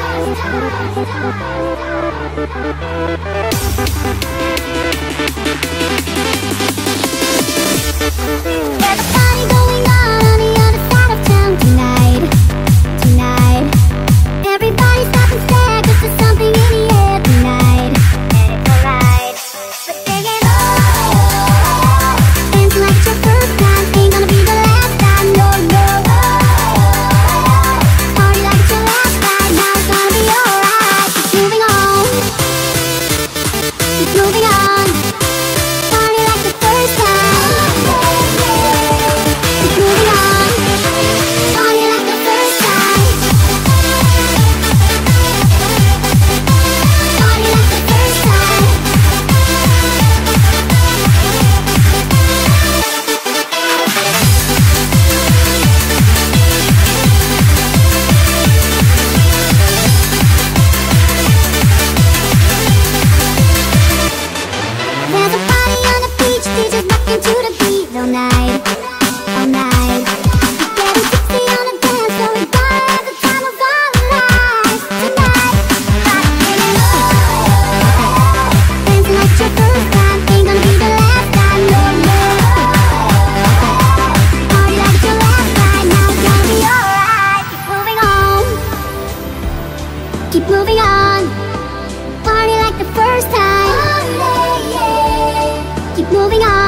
I'm sorry. Keep moving on Party like the first time oh, Party. yeah. Keep moving on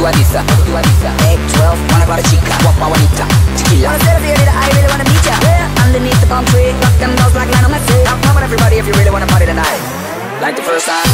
dualiza, dualiza. Egg 12, wanna para chica, guapa bonita, tequila. Wanna set I really wanna meet ya. Yeah. Underneath the palm tree, rock them girls like Lionel Messi. set. Come on, everybody if you really wanna party tonight, like the first time.